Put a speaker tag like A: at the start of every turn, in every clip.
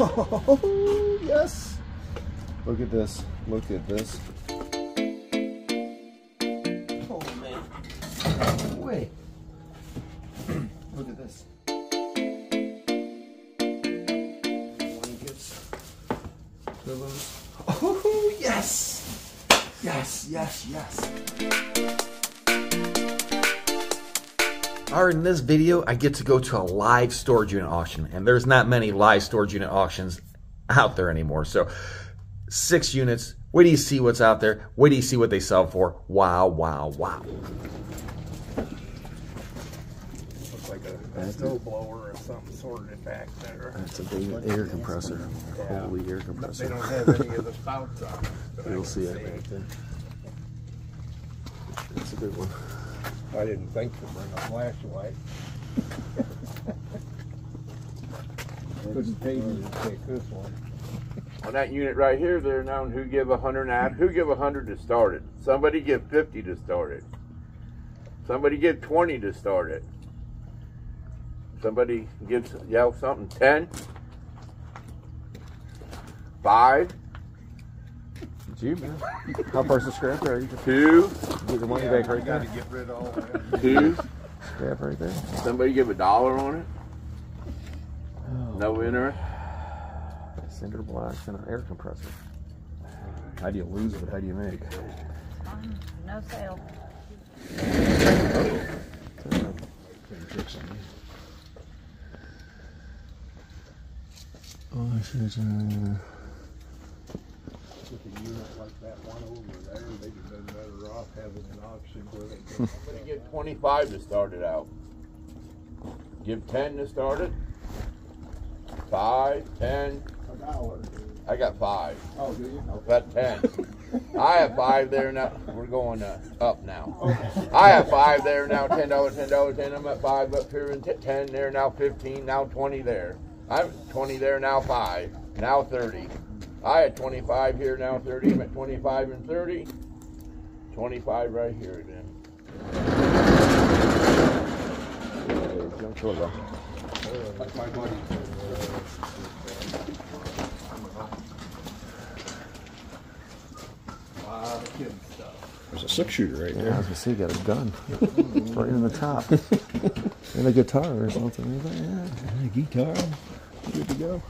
A: Oh, yes. Look at this. Look at this.
B: Alright, in this video, I get to go to a live storage unit auction, and there's not many live storage unit auctions out there anymore. So, six units. Wait do you see what's out there. Wait do you see what they sell for. Wow, wow, wow.
C: Looks like a snow blower or something sorted back there.
A: That's a big air compressor.
C: Yeah.
A: Holy air
C: They
A: compressor.
C: don't have any of the spouts on it.
A: You'll see it right there. That's a good one.
C: I didn't think to bring a flashlight. Couldn't pay me to take this one.
D: On that unit right here, there now, who give a hundred and who give a hundred to start it? Somebody give fifty to start it. Somebody give twenty to start it. Somebody gives yell something ten. Five,
A: It's you, man. How far's the scrap there?
D: Two,
A: get the money back right there.
C: get rid of all that.
D: two.
A: Scrap right there.
D: Somebody give a dollar on it. No winner.
A: Cinder blocks and an air compressor. How do you lose it? How do you make?
E: No sale.
A: Oh, shit. uh,
C: With a unit like that one over there, they'd have been better off having an auction where they could
D: Somebody give twenty-five to start it out. Give ten to start it. Five, ten.
C: a dollar.
D: I got five.
C: Oh, do you?
D: Got ten. I have five there now. We're going uh, up now. I have five there now. Ten dollars, ten dollars, ten. I'm at five up here and ten there now. Fifteen now. Twenty there. I'm twenty there now. Five now. Thirty. I had twenty-five here now. Thirty. I'm at twenty-five and thirty. Twenty-five right here then.
A: Junk Cholo.
C: That's my money. Lot of kid stuff.
F: There's a six shooter right
A: Yeah, I
F: there.
A: was gonna say, got a gun right in the top, and a guitar or something. He's like, yeah.
F: guitar. Good to go.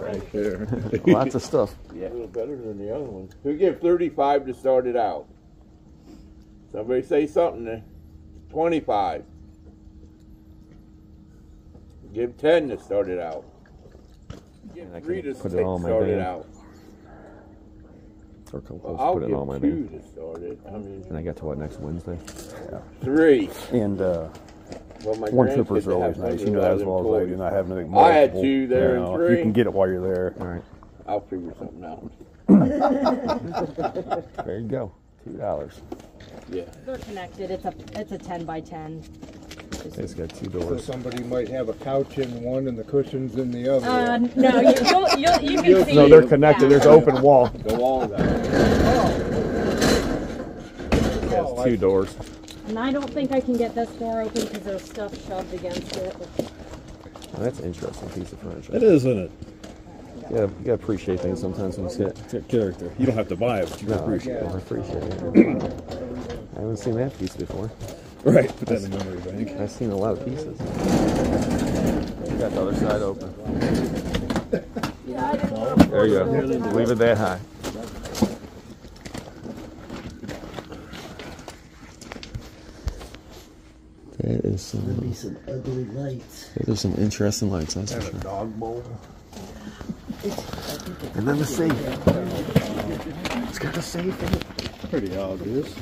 F: Right there.
A: Lots of stuff.
D: Yeah, a little better than the other one. Who give thirty-five to start it out? Somebody say something. Then. Twenty-five. Give ten to start it out. Give
A: And I
D: three
A: can
D: to
A: put it
D: sta-
A: all in my
D: start it
A: van.
D: out.
A: Or come
D: Well,
A: close,
D: I'll
A: put it all my
D: give
A: van.
D: two to start it. I mean,
A: And I got to what next Wednesday?
D: three.
F: And uh,
D: Well, my
F: one
D: grandkids
F: are always nice. You know that as well as I do, not having anything.
D: I had two there
F: you
D: and
F: know, if
D: three.
F: You can get it while you're there.
A: All right,
D: I'll figure something out.
A: there you go. Two dollars.
D: Yeah.
E: They're connected. It's a it's a ten by ten.
A: It's got two
C: So
A: doors.
C: somebody might have a couch in one and the cushions in the other.
E: Uh, no, you, you'll, you'll, you can see.
F: No, they're connected. There's
E: yeah.
F: open wall.
D: The walls out.
C: Oh,
A: Two doors.
E: And I don't think I can get this door open because there's stuff shoved against it.
A: Oh, that's an interesting piece of furniture.
F: It is, isn't it?
A: Yeah, you gotta appreciate things sometimes when you see it.
F: It's got character. You don't have to buy it, but you can
A: No,
F: appreciate
A: I
F: it.
A: appreciate it. I haven't seen that piece before.
F: Right. Put that in the memory bank.
A: I've seen a lot of pieces. Got the other side open. There you go. Leave it that high. That is some.
G: some ugly lights.
A: Those are some interesting lights. That's for sure.
C: Dog bowl.
A: And then the safe. It's got a safe in it.
F: Pretty obvious.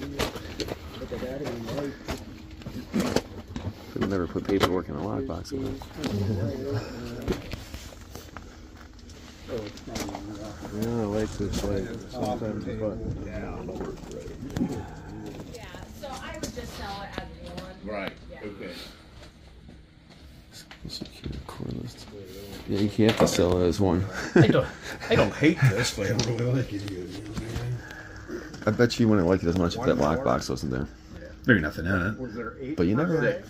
G: Look at that in light.
A: Could never put paperwork in a lockbox. in it.
F: Yeah, I like this light. Sometimes the button.
E: Yeah, so I would just sell it as one.
D: Right. Okay.
A: Secure cordless. Yeah, you have to sell it as one.
F: I don't, I don't hate this, but I don't really like it either.
A: I bet you wouldn't like it as much if that lockbox wasn't there.
F: There's nothing in it.
C: Was there eight?
A: But you never.
D: Six.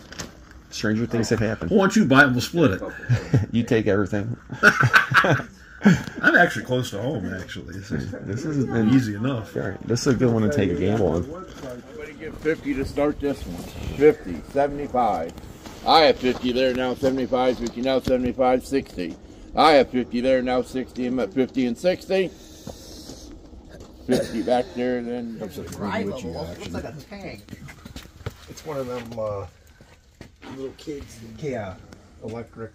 A: Stranger things have happened.
H: Why don't you buy it and we'll split it?
A: You take everything.
H: I'm actually close to home, actually. This is,
A: This has been
H: easy enough.
A: All right, this is a good one to take a gamble on.
D: Somebody give 50 to start this one. 50, 75. I have 50 there now, 75, 50 now, 75, 60. I have 50 there now, 60. I'm at 50 and 60. 50 back there, then.
C: Looks like a tank. It's one of them, uh, little kids. Yeah, electric.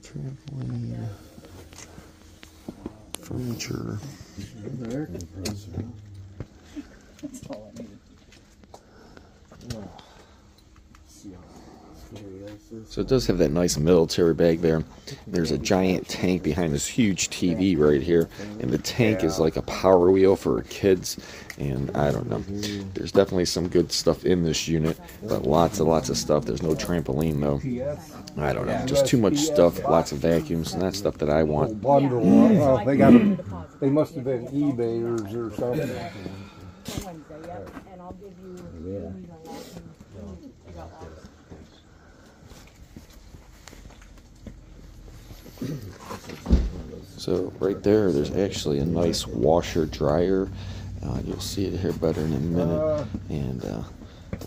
A: Trampoline. Furniture.
G: That's all I needed.
B: So it does have that nice military bag there. There's a giant tank behind this huge TV right here, and the tank is like a power wheel for kids. And I don't know. There's definitely some good stuff in this unit, but lots and lots of stuff. There's no trampoline though. I don't know. Just too much stuff. Lots of vacuums and that stuff that I want.
C: Bundle. Oh, they got 'em- They must have been eBayers or something.
E: On Wednesday, yep, and I'll give you. you know, lots and- I got lots.
B: So right there, there's actually a nice washer dryer. Uh, you'll see it here better in a minute. And uh,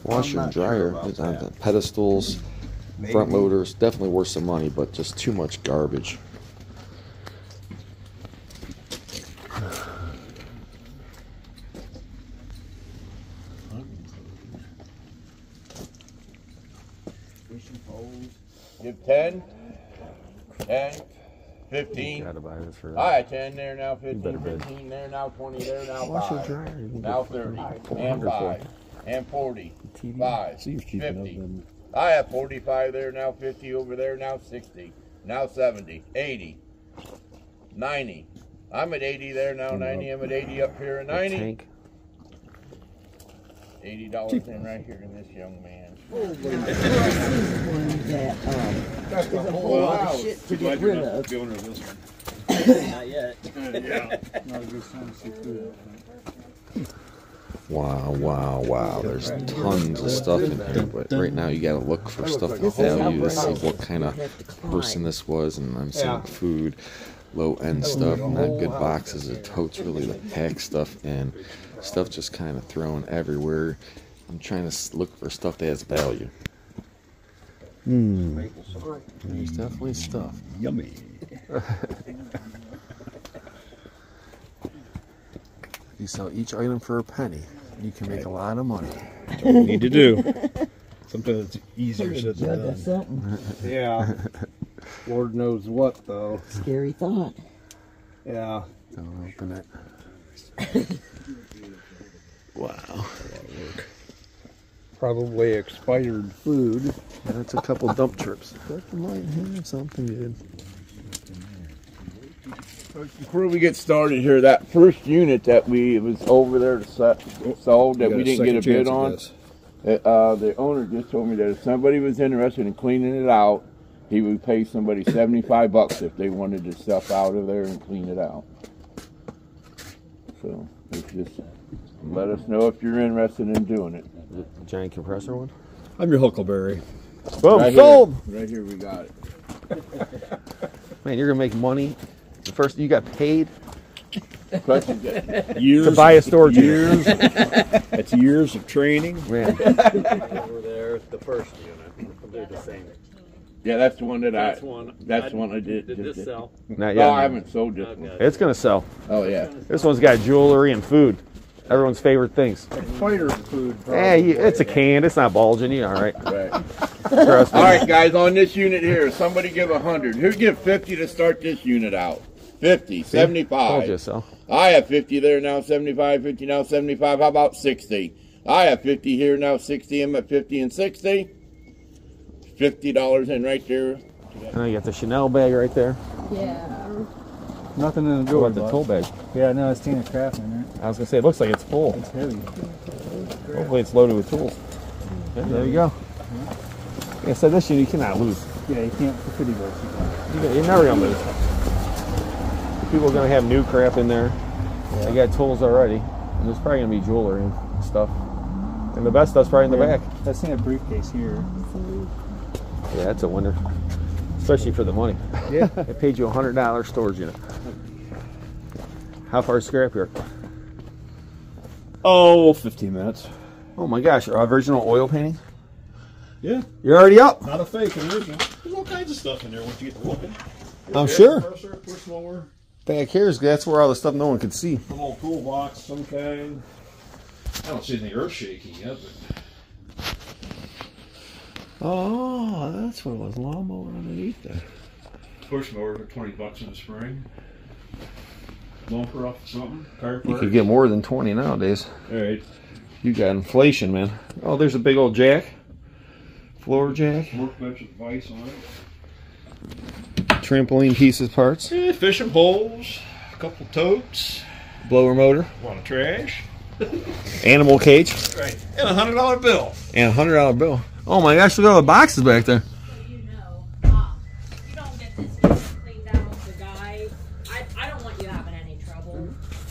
B: washer and dryer is on the pedestals, front loaders. Definitely worth some money, but just too much garbage.
D: Fishing poles. Give 10, 10, 15.
A: Gotta buy this for.
D: All right, 10 there now, 15, 15 there now, 20 there now,
A: Wash your
D: 5.
A: dryer. You can
D: Now
A: get
D: 30, and
A: for
D: 5, and 40,
A: TV.
D: 5,
F: So you're cheap
D: 50.
F: then.
D: I have 45 there now, 50 over there now, 60, now 70, 80, 90. I'm at 80 there now, 90. I'm at 80 up here, and 90.
A: Tank.
D: $80 in right here in this young man.
G: One that, um, there's a whole lot of shit to get rid of.
H: The owner of this one.
G: Not yet.
B: Wow, wow, wow. There's tons of stuff in here, but right now you gotta look for stuff of value to see what kind of person this was. And I'm seeing food, low end stuff, not good boxes of totes, really the pack stuff, and stuff just kind of thrown everywhere. I'm trying to look for stuff that has value.
A: Hmm. There's definitely stuff.
H: Yummy.
A: You sell each item for a penny. You can make a lot of money.
H: That's what we need to do. Something that's easier said
G: Yeah,
H: than done.
G: something.
C: Yeah. Lord knows what though.
G: Scary thought.
C: Yeah.
A: Don't open it.
B: Wow.
C: Probably expired food.
A: That's a couple dump trips. That might have something good.
D: Before we get started here, that first unit that we was over there to set, sold that we didn't get a bid on.
H: this.
D: Uh, uh, the owner just told me that if somebody was interested in cleaning it out, he would pay somebody seventy-five bucks if they wanted the stuff out of there and clean it out. So it's just let us know if you're interested in doing it.
A: The Giant compressor one.
H: I'm your Huckleberry.
A: Boom,
D: Right
A: sold.
D: Here, right here we got it.
A: Man, you're gonna make money. The first you got paid
D: Question,
H: Years
A: to buy a storage unit.
H: years. that's years of training.
A: Man,
F: Over there, the first unit. They're the same.
D: Yeah, that's the one that I.
F: That's one.
D: That's the one I did.
F: Did
D: just
F: this sell?
A: not
D: No, I haven't sold this one.
F: Okay.
A: It's gonna sell.
D: Oh yeah.
A: This one's got jewelry and food. Everyone's favorite things.
C: Expired food.
A: Eh, you- it's a can. It's not bulging. You all right?
D: Right.
A: Trust me.
D: All right, guys, on this unit here, somebody give a hundred. Who give fifty to start this unit out? 50,
A: Told
D: 75.
A: you so.
D: I have 50 there now, 75, 50 now, 75. How about 60? I have 50 here now, 60. I'm at 50 and 60. $50 in right there.
A: And you got the Chanel bag right there.
E: Yeah.
I: Nothing in the
A: What
I: door.
A: about the tool bag?
I: Yeah, no, it's Tina Craft in there.
A: I was gonna say it looks like it's full.
I: It's heavy.
A: Hopefully it's loaded with tools. Yeah, there you go. Like I said, this unit you cannot lose.
I: Yeah, you can't for 50 bucks. You can't.
A: You- You're never gonna lose. People are gonna have new crap in there. They got tools already. And there's probably gonna be jewelry and stuff. And the best stuff's probably in the
I: Yeah.
A: back.
I: I seen a briefcase here.
A: Yeah, that's a winner. Especially for the money.
I: Yeah.
A: I paid you a hundred dollar storage unit. How far is scrapyard?
F: Oh, 15 minutes.
A: Oh my gosh, original oil painting?
F: Yeah,
A: You're already up.
F: not a fake, an original. There's all kinds of stuff in there once you get to looking.
A: I'm sure.
F: Push mower,
A: Back here is that's where all the stuff no one can see.
F: a little toolbox, some kind. I don't see anything earth shaking yet, but
A: Oh, that's what it was. Lawnmower underneath there.
F: push mower for 20 bucks in the spring. Bumper off something, car
A: You could get more than 20 nowadays.
F: All right,
A: You got inflation, man. Oh, there's a big old jack. Floor jack.
F: workbench with vice on it.
A: Trampoline pieces parts.
F: Eh, fishing poles, a couple totes,
A: Blower motor.
F: a lot of trash,
A: Animal cage.
F: right, and a hundred dollar bill.
A: And a hundred dollar bill. Oh my gosh, look at all the boxes back there.
E: You know, you don't get this cleaned out, the guy, I, I don't want you having any trouble.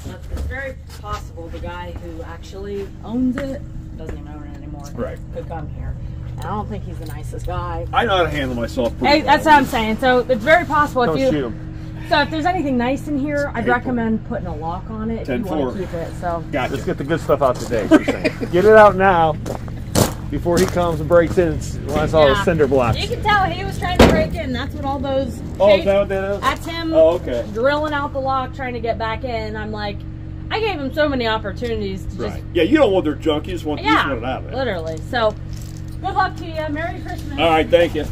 E: But it's very possible the guy who actually owns it doesn't even own it anymore.
F: Right.
E: Could come here. And I don't think he's the nicest guy.
F: I know how to handle myself. pretty
E: Hey, that's what. I'm saying. So it's very possible
A: Don't
E: if you.
A: shoot him.
E: So if there's anything nice in here, I'd recommend putting a lock on it if you want
F: 10-4.
E: to keep it. So
F: Gotcha.
A: Let's get the good stuff out today. saying. get it out now before he comes and breaks in and wants all the cinder blocks.
E: you can tell he was trying to break in. That's what all those.
F: Oh, is
E: shapes-
F: that what that is?
E: That's him
F: Oh, okay.
E: drilling out the lock, trying to get back in. I'm like, I gave him so many opportunities to
F: Right.
E: just,
F: Yeah, you don't want their junk. You just want, you just
E: yeah,
F: want it out of it.
E: literally. So, good luck to you. Merry Christmas.
F: All right, thank you.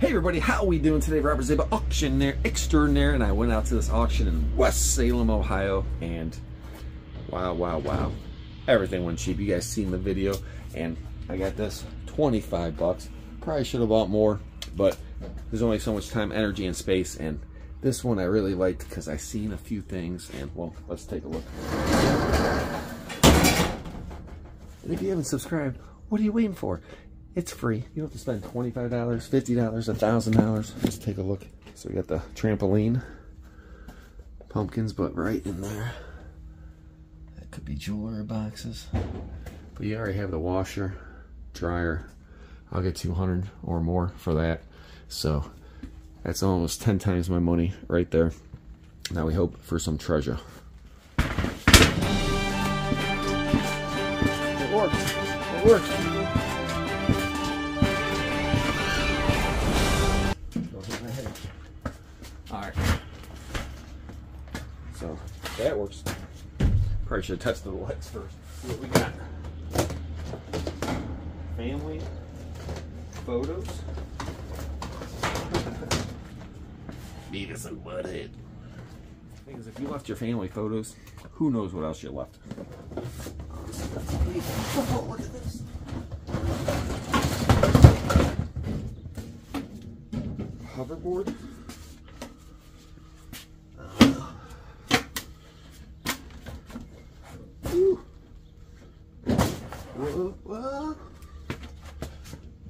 A: Hey everybody, how we doing today? Robert Zjaba, auctioneer extraordinaire, and I went out to this auction in West Salem, Ohio, and wow, wow, wow, everything went cheap. You guys seen the video, and I got this 25 bucks. Probably should have bought more, but there's only so much time, energy, and space, and this one I really liked because I seen a few things, and well, let's take a look. And if you haven't subscribed, what are you waiting for? It's free. You don't have to spend $25, $50, $1,000. Let's take a look. So we got the trampoline. Pumpkins, but right in there. That could be jewelry boxes. But you already have the washer, dryer. I'll get 200 or more for that. So that's almost 10 times my money right there. Now we hope for some treasure. It works. It works. Don't hit my head. Alright. So that works. Probably should have tested the lights first. See what we got. Family photos. Beavis and Butthead. Thing is, if you left your family photos, who knows what else you left. Oh, whoa.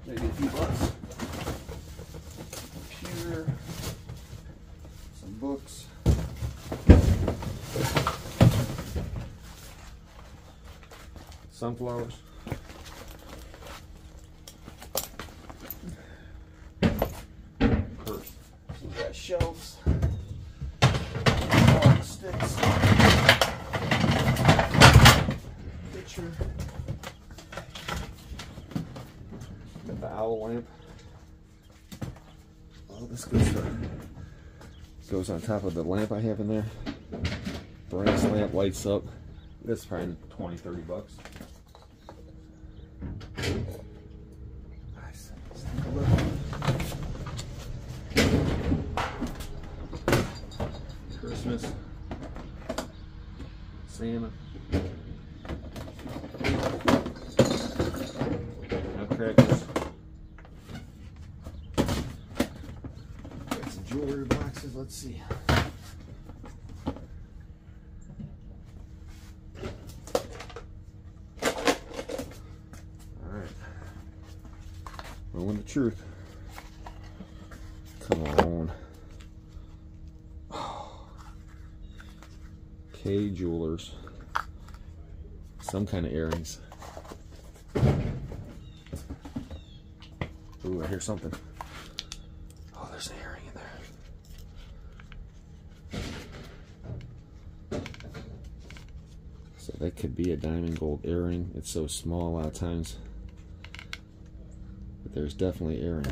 A: Maybe a few bucks. Some books. Sunflowers. Purse. So we got shelves. Walking sticks. Picture. Got the owl lamp. Oh, this goes to, goes on top of the lamp I have in there. Brass lamp lights up. That's probably 20, 30 bucks. Christmas. Santa. Nutcrackers. Got some jewelry boxes. Let's see. Alright. Knowing the truth. Come on. Kay Jewelers. Some kind of earrings. Ooh, I hear something. Oh, there's an earring in there. So that could be a diamond gold earring. It's so small a lot of times. But there's definitely earring.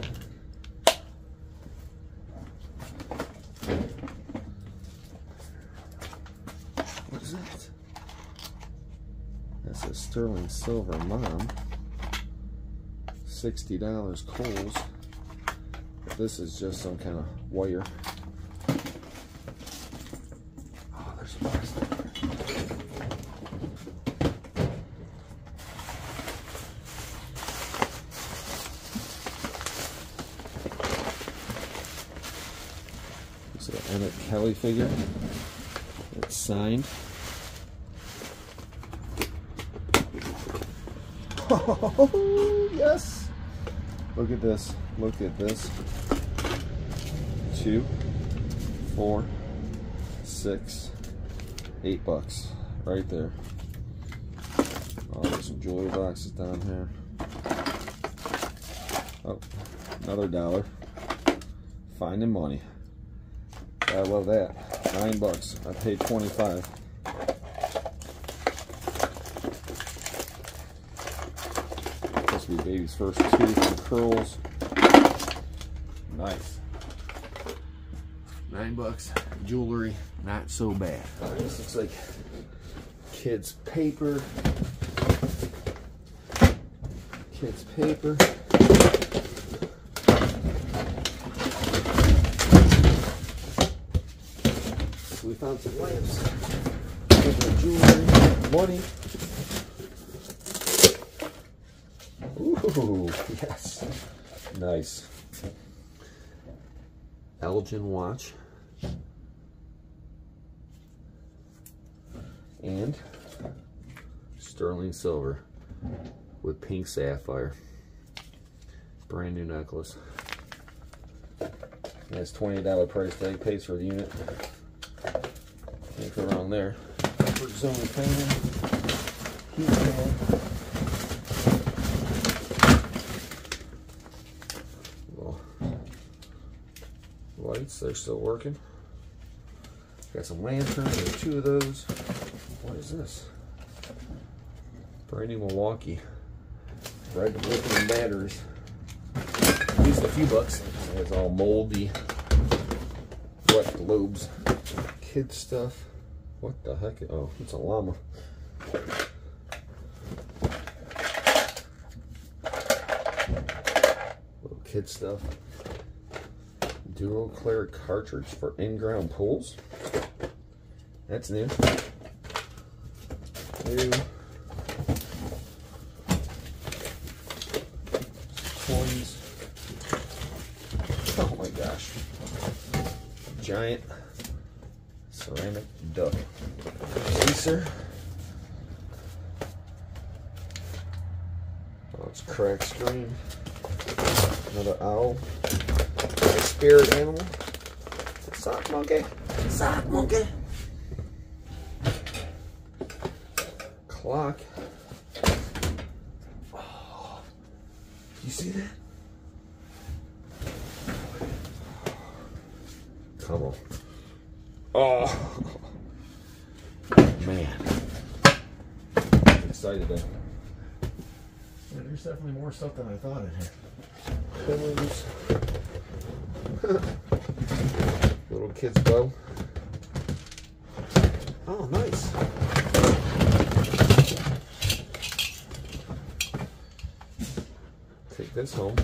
A: What is that? That's a sterling silver mom. $60 Kohl's. This is just some kind of wire. Oh, there's a box there. It's Kelly figure. It's signed. Oh, yes. Look at this. Look at this. Two, four, six, eight bucks. Right there. Oh, there's some jewelry boxes down here. Oh, another dollar. Finding money. I love that. Nine bucks. I paid 25. Supposed to be baby's first tooth and curls. Nice. Nine bucks. Jewelry, not so bad. This looks like kids' paper. Kids' paper. Found some lamps. Jewelry, money. Ooh, yes. Nice. Elgin watch. And sterling silver with pink sapphire. Brand new necklace. That's $20 price tag, pays for the unit. Go wrong there. Comfort zone painting. Heat. Well, lights, they're still working. Got some lanterns, there's two of those. What is this? Brand new Milwaukee. Red lithium batteries. Used a few bucks. It's all moldy. Wet globes. Kid stuff. What the heck? Oh, it's a llama. Little kid stuff. Dual clear cartridge for in-ground pools. That's new. New. Coins. Oh my gosh. Giant Caesar. Oh, it's cracked screen. Another owl. Spirit animal. Sock monkey. Sock monkey. Clock. Oh, you see that? Come on. Oh, man. I'm excited then. Yeah, there's definitely more stuff than I thought in here. Little kid's bow. Oh, nice. Take this home.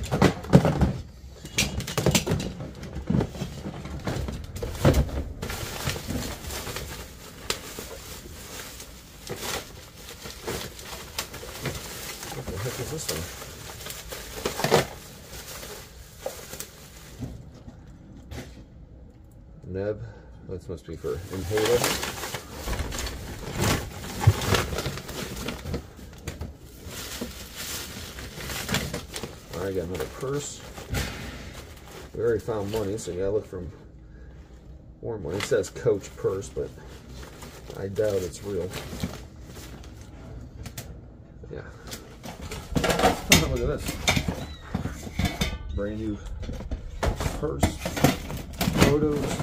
A: What the heck is this thing? Neb. Must be for inhaler. Alright, got another purse. We already found money, so you gotta look for more money. It says Coach purse, but I doubt it's real. Yeah. look at this. brand new purse, photos,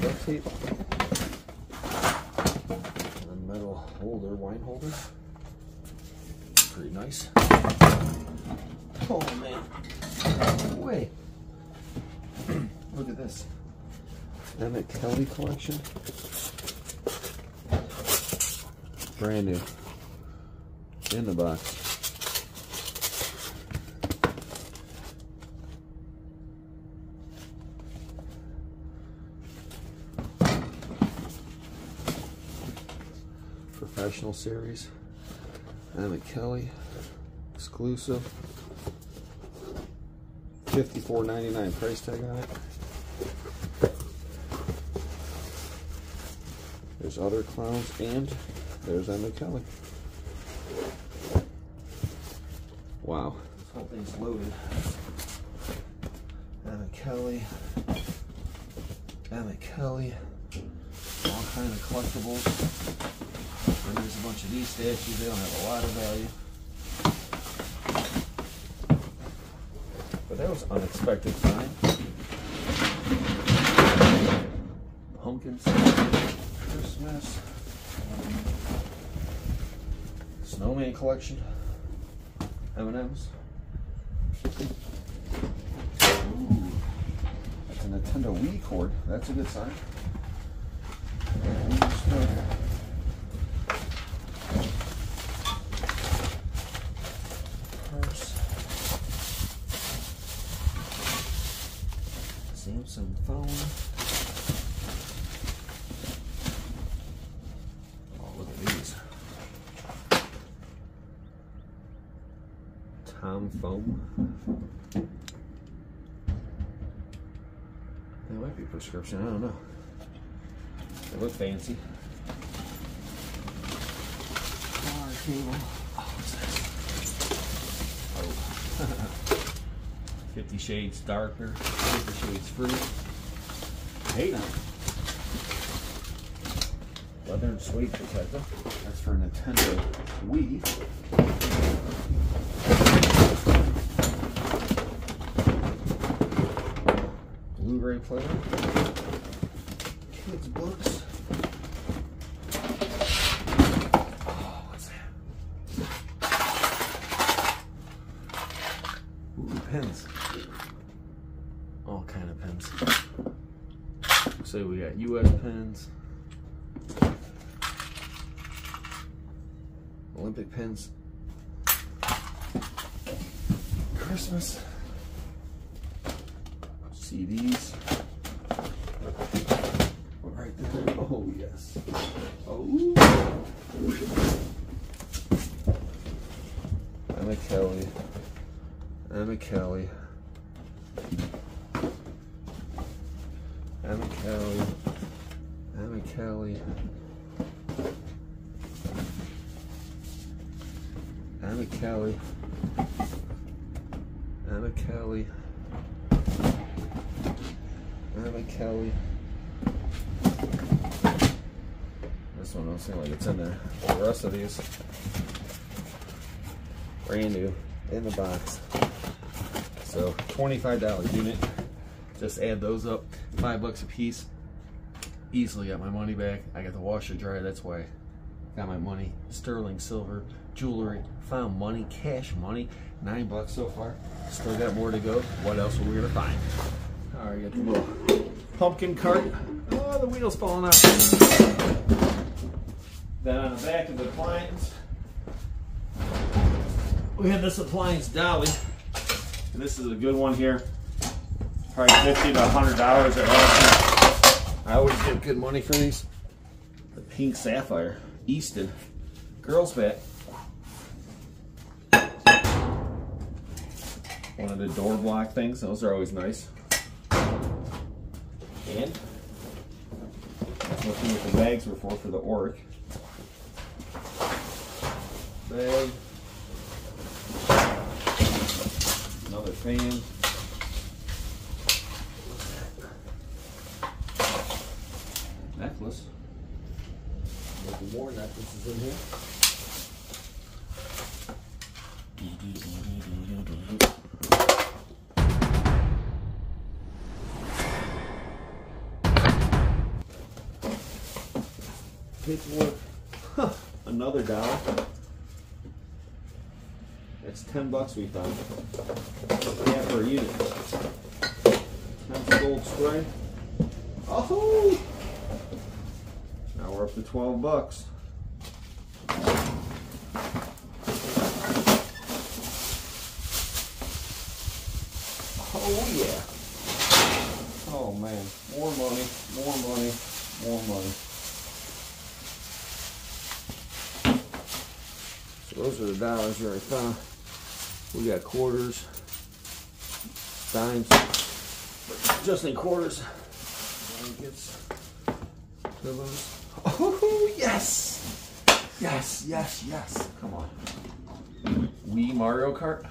A: duct tape, and a metal holder, wine holder. Pretty nice. Oh man. Wait. Look at this. Emmett Kelly collection. Brand new. In the box. Professional series. Emmett Kelly. Exclusive. $54.99 price tag on it. There's other clowns and there's Emmett Kelly. Wow. This whole thing's loaded. Emmett Kelly. Emmett Kelly. All kind of collectibles. A bunch of these statues. They don't have a lot of value. But that was unexpected find. Pumpkins. Christmas. Snowman collection. M&M's. Ooh, that's a Nintendo Wii cord. That's a good sign. Wii stuff. Purse. Samsung foam. Oh, look at these. Tom foam. They might be prescription, I don't know. They look fancy. Car cable. Oh, what's this? Oh. Fifty Shades Darker, Fifty Shades Freed. Hey. Leather and suede protector. That's for Nintendo Wii. Blu-ray player. Kids books. Oh, what's that? Ooh, pens. All kind of pens. So we got U.S. pins, Olympic pins, Christmas. CDs. Right there. Oh, yes. Oh. Emmett Kelly. Emmett Kelly. Emmett Kelly. Emmett Kelly. Emmett Kelly. Emmett Kelly. Emmett Kelly. This one don't seem like it's in there. The rest of these, brand new, in the box. So $25 unit. Just add those up, five bucks a piece. Easily got my money back. I got the washer dryer, that's why I got my money. Sterling silver, jewelry, found money, cash money. Nine bucks so far. Still got more to go. What else are we gonna find? All right, got the little pumpkin cart. Oh, the wheel's falling out. Then on the back of the appliance, we have this appliance dolly. And this is a good one here. Probably 50 to 100 dollars at auction. I always get good money for these. The pink sapphire, Easton, girls bat. One of the door block things, those are always nice. And that's what the bags were for, for the orc. Bag. Another fan. Necklace. Maybe more necklaces in here. Paperwork. Huh, another dollar. That's ten bucks we found. Yeah, for a unit. Ten gold spray. Oh! Now we're up to twelve bucks. Oh yeah. Oh man, more money, more money, more money. Dollars there. We got quarters, dimes, just in quarters. Oh yes, yes, yes, yes. Come on. Wii Mario Kart.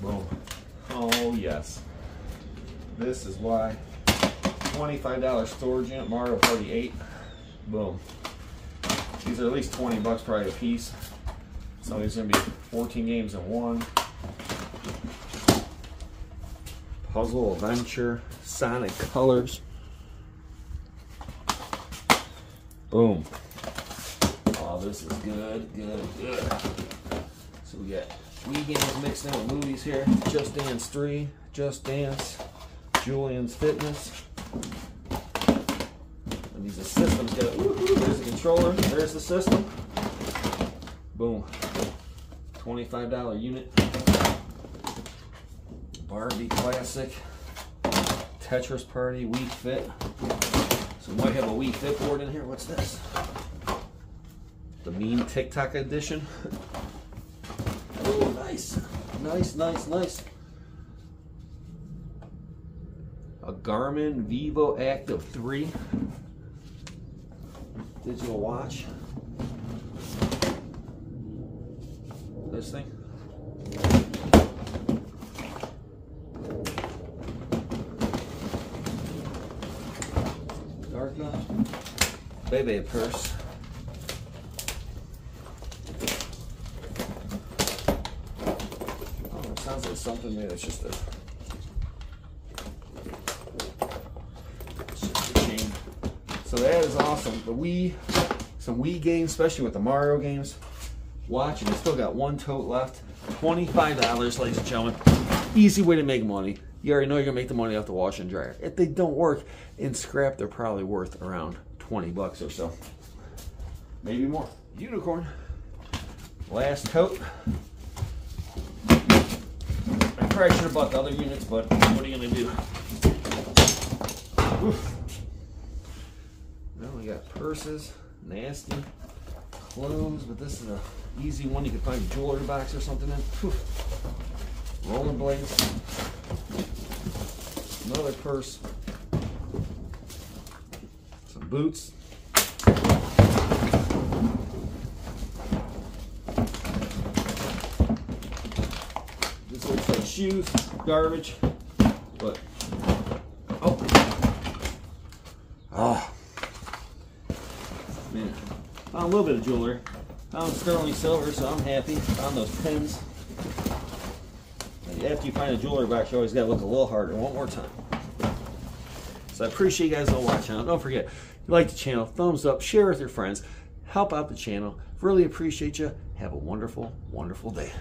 A: Boom. Oh yes. This is why. $25 storage unit, Mario Party 8. Boom. These are at least 20 bucks probably a piece. So there's gonna be 14 games in one. Puzzle Adventure, Sonic Colors. Boom. Oh, this is good, good, good. So we got Wii games mixed in with movies here. Just Dance 3, Just Dance, Jillian's Fitness. And these are systems got there's the controller, there's the system. Boom. $25 unit. Barbie Classic. Tetris Party, Wii Fit. So we might have a Wii Fit board in here. What's this? The Mean TikTok edition. Oh, nice. Nice, nice, nice. A Garmin Vivoactive 3 digital watch. This thing. Dark knot. Baby purse. Oh, it sounds like something maybe it's just a. So that is awesome. The Wii, some Wii games, especially with the Mario games. Watch, and we still got one tote left. $25, ladies and gentlemen. Easy way to make money. You already know you're gonna make the money off the washer and dryer. If they don't work in scrap, they're probably worth around 20 bucks or so. Maybe more. Unicorn. Last tote. I probably should have bought the other units, but what are you gonna do? Oof. Now we got purses, nasty clothes, but this is a easy one. You can find jewelry box or something in. Rolling blades. Another purse. Some boots. This looks like shoes, garbage, but oh, ah, man, found a little bit of jewelry. Found sterling silver, so I'm happy. Found those pins. After you find a jewelry box, you always gotta look a little harder. One more time. So I appreciate you guys all watching. Don't forget, you like the channel, thumbs up, share with your friends, help out the channel. Really appreciate you. Have a wonderful, wonderful day.